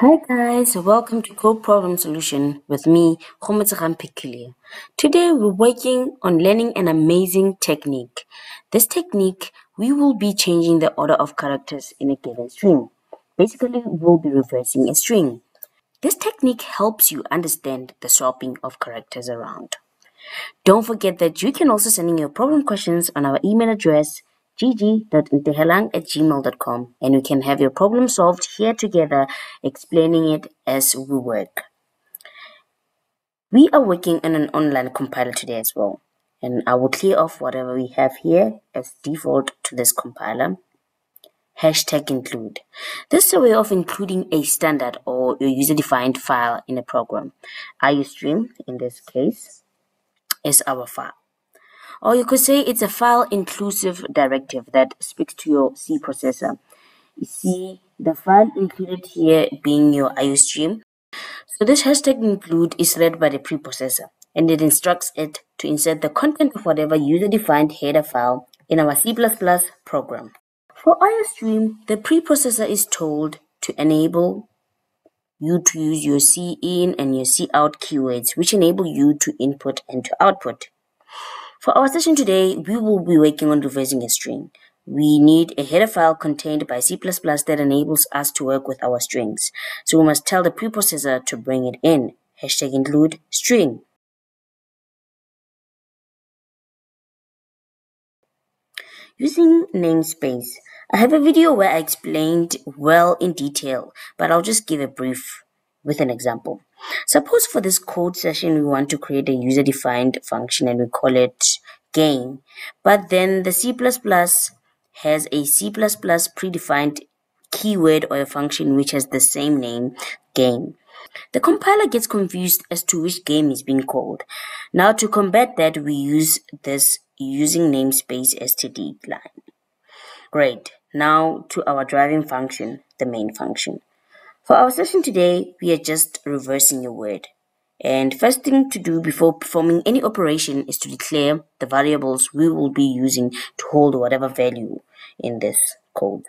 Hi guys, welcome to Code Problem Solution with me, Khomotsegam Pikilia. Today we're working on learning an amazing technique. This technique, we will be changing the order of characters in a given string. Basically, we'll be reversing a string. This technique helps you understand the swapping of characters around. Don't forget that you can also send in your problem questions on our email address gg.ntehelang at gmail.com and we can have your problem solved here together, explaining it as we work. We are working on an online compiler today as well, and I will clear off whatever we have here as default to this compiler. Hashtag include. This is a way of including a standard or your user-defined file in a program. IOStream, in this case, is our file. Or you could say it's a file inclusive directive that speaks to your C processor. You see the file included here being your IOStream. So this hashtag include is read by the preprocessor and it instructs it to insert the content of whatever user-defined header file in our C++ program. For IOStream, the preprocessor is told to enable you to use your cin and your cout keywords, which enable you to input and to output. For our session today, we will be working on reversing a string. We need a header file contained by C++ that enables us to work with our strings. So we must tell the preprocessor to bring it in. Hashtag include string. Using namespace, I have a video where I explained well in detail, but I'll just give a brief with an example. Suppose for this code session, we want to create a user-defined function and we call it game. But then the C++ has a C++ predefined keyword or a function which has the same name, game. The compiler gets confused as to which game is being called. Now to combat that, we use this using namespace std line. Great. Now to our driving function, the main function. For our session today, we are just reversing a word. And first thing to do before performing any operation is to declare the variables we will be using to hold whatever value in this code.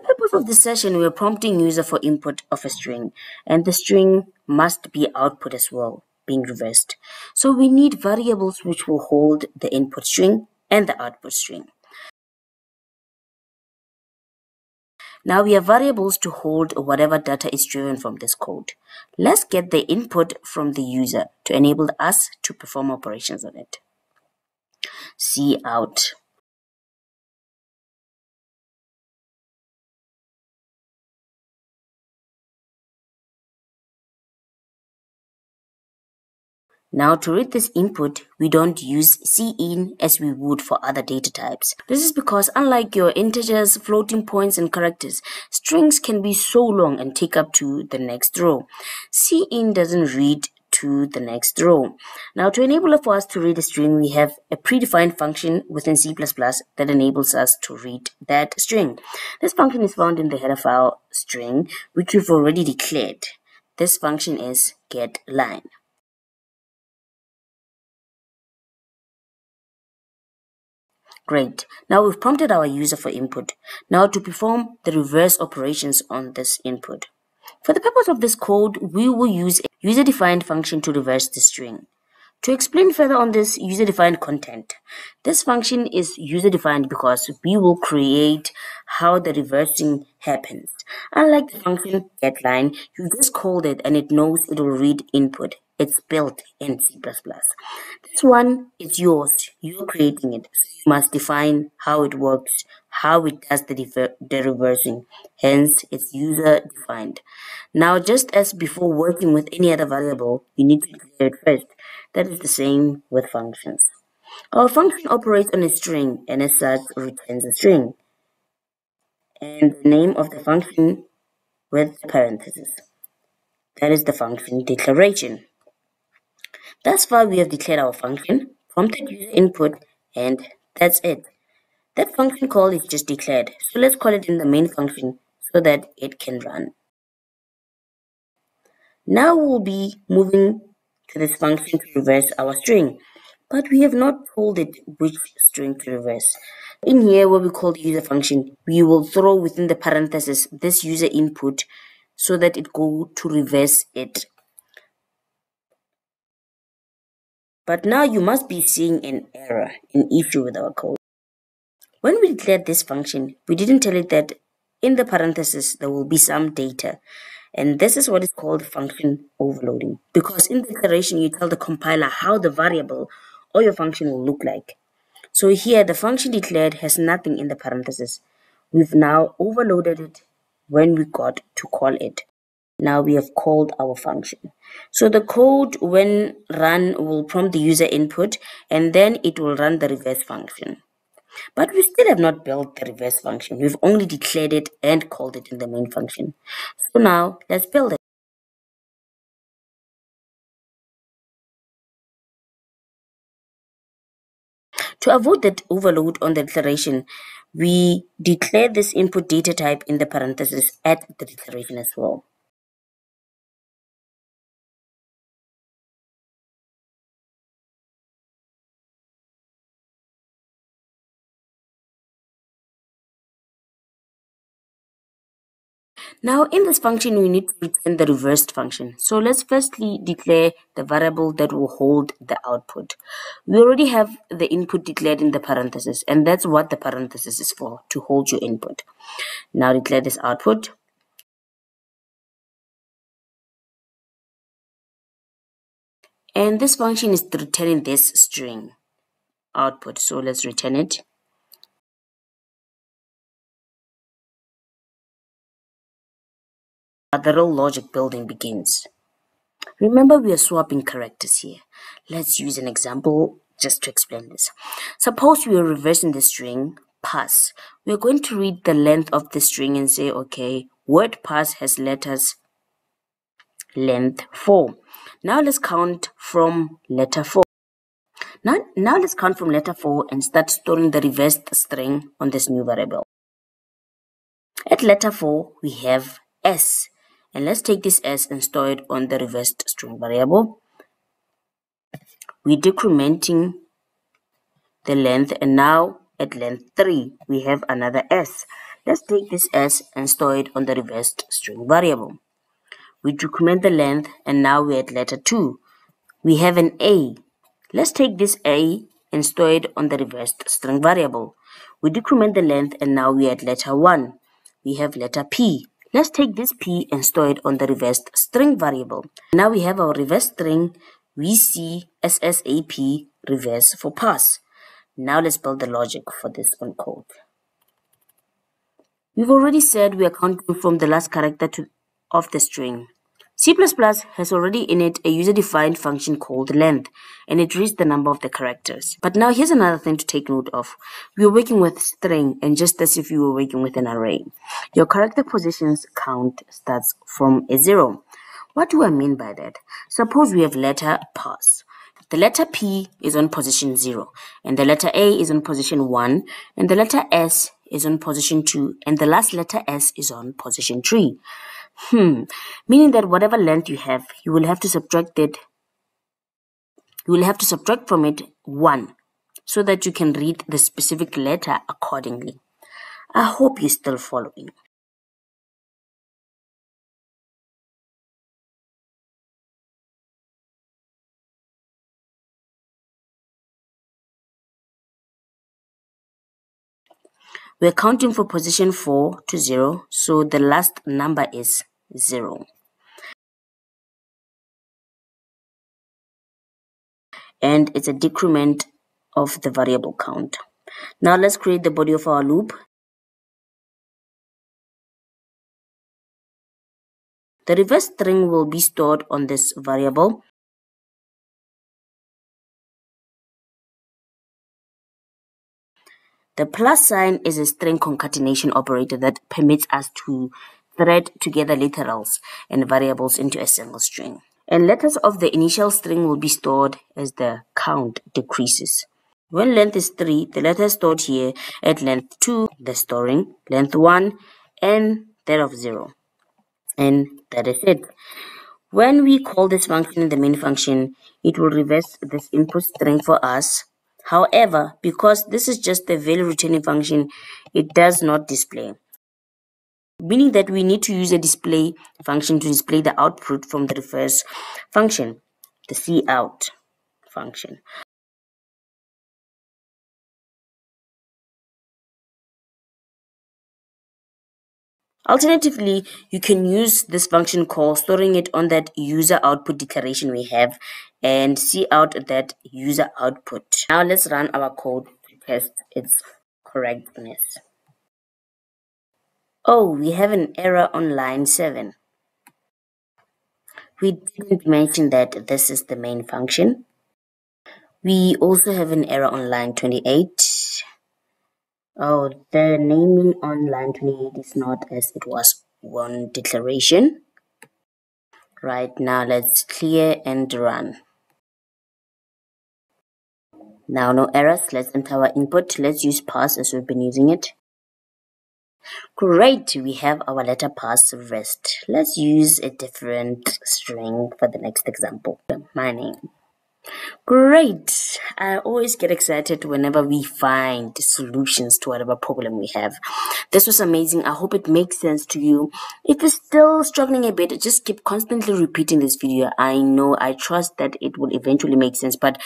The purpose of this session, we are prompting user for input of a string, and the string must be output as well, being reversed. So we need variables which will hold the input string and the output string. Now we have variables to hold whatever data is driven from this code. Let's get the input from the user to enable us to perform operations on it. cout Now to read this input, we don't use cin as we would for other data types. This is because unlike your integers, floating points, and characters, strings can be so long and take up to the next row. cin doesn't read to the next row. Now to enable for us to read a string, we have a predefined function within C++ that enables us to read that string. This function is found in the header file string, which we've already declared. This function is getLine. Great. Now we've prompted our user for input. Now to perform the reverse operations on this input. For the purpose of this code, we will use a user-defined function to reverse the string. To explain further on this user-defined content, this function is user-defined because we will create how the reversing happens. Unlike the function getLine, you just called it and it knows it will read input. It's built in C++. This one is yours. You're creating it. So you must define how it works, how it does the, the reversing. Hence, it's user defined. Now, just as before working with any other variable, you need to declare it first. That is the same with functions. Our function operates on a string and as such returns a string. And the name of the function with parentheses. That is the function declaration. Thus far, we have declared our function, prompted user input, and that's it. That function call is just declared, so let's call it in the main function so that it can run. Now we'll be moving to this function to reverse our string, but we have not told it which string to reverse. In here, where we call the user function, we will throw within the parentheses this user input so that it go to reverse it. But now you must be seeing an error, an issue with our code. When we declared this function, we didn't tell it that in the parentheses there will be some data. And this is what is called function overloading. Because in the declaration, you tell the compiler how the variable or your function will look like. So here, the function declared has nothing in the parentheses. We've now overloaded it when we got to call it. Now we have called our function. So the code when run will prompt the user input and then it will run the reverse function. But we still have not built the reverse function. We've only declared it and called it in the main function. So now let's build it. To avoid that overload on the declaration, we declare this input data type in the parentheses at the declaration as well. Now in this function, we need to return the reversed function. So let's firstly declare the variable that will hold the output. We already have the input declared in the parentheses and that's what the parenthesis is for, to hold your input. Now declare this output. And this function is returning this string output. So let's return it. The real logic building begins. Remember we are swapping characters here. Let's use an example just to explain this. Suppose we are reversing the string pass. We are going to read the length of the string and say, okay, word pass has letters length 4. Now let's count from letter 4. Now, now let's count from letter 4 and start storing the reversed string on this new variable. At letter 4, we have S and let's take this s and store it on the reversed string variable. We're decrementing the length and now at length 3 we have another s. Let's take this s and store it on the reversed string variable. We decrement the length and now we're at letter 2 we have an a. Let's take this a and store it on the reversed string variable. We decrement the length and now we're at letter 1 we have letter p Let's take this p and store it on the reversed string variable. Now we have our reverse string see SSAP reverse for pass. Now let's build the logic for this on code. We've already said we are counting from the last character to, of the string. C++ has already in it a user-defined function called length, and it reads the number of the characters. But now here's another thing to take note of. We are working with string, and just as if you were working with an array. Your character positions count starts from a zero. What do I mean by that? Suppose we have letter pass. The letter P is on position 0, and the letter A is on position 1, and the letter S is on position 2, and the last letter S is on position 3. Hmm. Meaning that whatever length you have, you will have to subtract it. You will have to subtract from it 1 so that you can read the specific letter accordingly. I hope you're still following. We're counting for position 4 to 0, so the last number is 0. And it's a decrement of the variable count. Now let's create the body of our loop. The reverse string will be stored on this variable The plus sign is a string concatenation operator that permits us to thread together literals and variables into a single string. And letters of the initial string will be stored as the count decreases. When length is 3, the letters stored here at length 2, the storing, length 1, and that of 0. And that is it. When we call this function in the main function, it will reverse this input string for us However, because this is just a value returning function, it does not display. meaning that we need to use a display function to display the output from the reverse function, the cout function. Alternatively, you can use this function call storing it on that user output declaration we have and cout that user output. Now let's run our code to test its correctness. Oh, we have an error on line 7. We didn't mention that this is the main function. We also have an error on line 28. Oh, the naming on line 28 is not as it was one declaration. Right now, let's clear and run. Now, no errors. Let's enter our input. Let's use pass as we've been using it. Great, we have our letter pass rest. Let's use a different string for the next example. My name. Great. I always get excited whenever we find solutions to whatever problem we have. This was amazing. I hope it makes sense to you. If you're still struggling a bit, just keep constantly repeating this video. I know, I trust that it will eventually make sense, but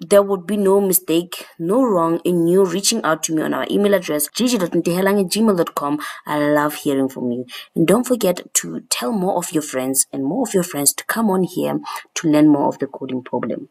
there would be no mistake, no wrong in you reaching out to me on our email address, gigi.ntehelang. I love hearing from you. And don't forget to tell more of your friends and more of your friends to come on here to learn more of the coding problem.